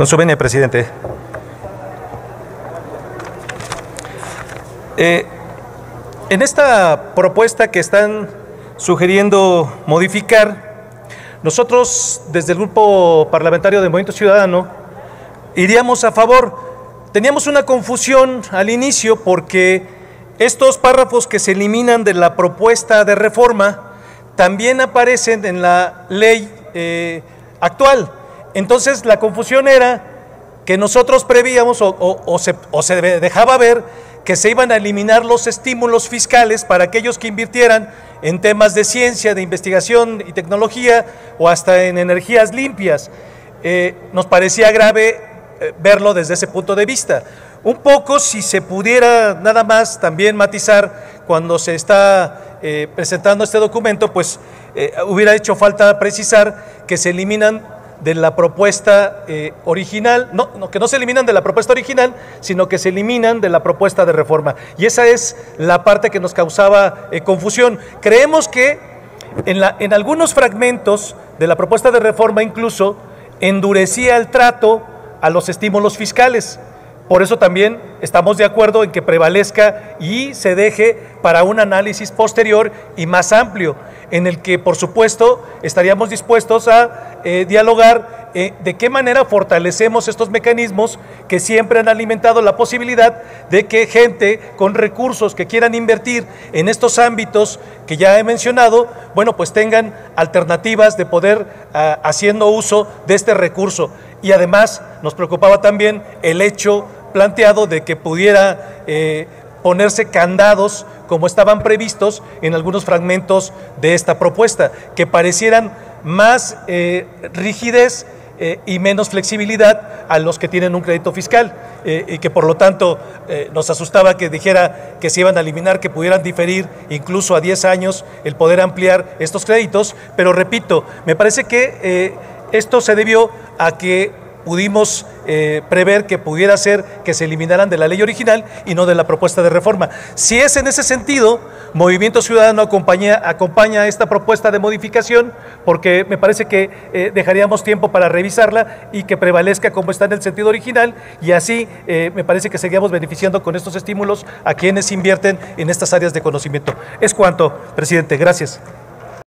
Con su venia, presidente. Eh, en esta propuesta que están sugiriendo modificar, nosotros desde el Grupo Parlamentario de Movimiento Ciudadano iríamos a favor. Teníamos una confusión al inicio porque estos párrafos que se eliminan de la propuesta de reforma también aparecen en la ley eh, actual. Entonces la confusión era que nosotros prevíamos o, se, o se dejaba ver que se iban a eliminar los estímulos fiscales para aquellos que invirtieran en temas de ciencia, de investigación y tecnología o hasta en energías limpias. Eh, nos parecía grave eh, verlo desde ese punto de vista. Un poco, si se pudiera nada más también matizar cuando se está eh, presentando este documento, pues hubiera hecho falta precisar que se eliminan de la propuesta eh, original, no, que no se eliminan de la propuesta original, sino que se eliminan de la propuesta de reforma. Y esa es la parte que nos causaba eh, confusión. Creemos que en, la, en algunos fragmentos de la propuesta de reforma incluso endurecía el trato a los estímulos fiscales. Por eso también estamos de acuerdo en que prevalezca y se deje para un análisis posterior y más amplio, en el que por supuesto estaríamos dispuestos a eh, dialogar eh, de qué manera fortalecemos estos mecanismos que siempre han alimentado la posibilidad de que gente con recursos que quieran invertir en estos ámbitos que ya he mencionado, bueno, pues tengan alternativas de poder ah, haciendo uso de este recurso. Y además nos preocupaba también el hecho planteado de que pudiera eh, ponerse candados como estaban previstos en algunos fragmentos de esta propuesta, que parecieran más eh, rigidez eh, y menos flexibilidad a los que tienen un crédito fiscal y que por lo tanto nos asustaba que dijera que se iban a eliminar, que pudieran diferir incluso a 10 años el poder ampliar estos créditos, pero repito, me parece que esto se debió a que pudimos eh, prever que pudiera ser que se eliminaran de la ley original y no de la propuesta de reforma. Si es en ese sentido, Movimiento Ciudadano acompaña, acompaña esta propuesta de modificación porque me parece que eh, dejaríamos tiempo para revisarla y que prevalezca como está en el sentido original y así eh, me parece que seguimos beneficiando con estos estímulos a quienes invierten en estas áreas de conocimiento. Es cuanto, presidente. Gracias.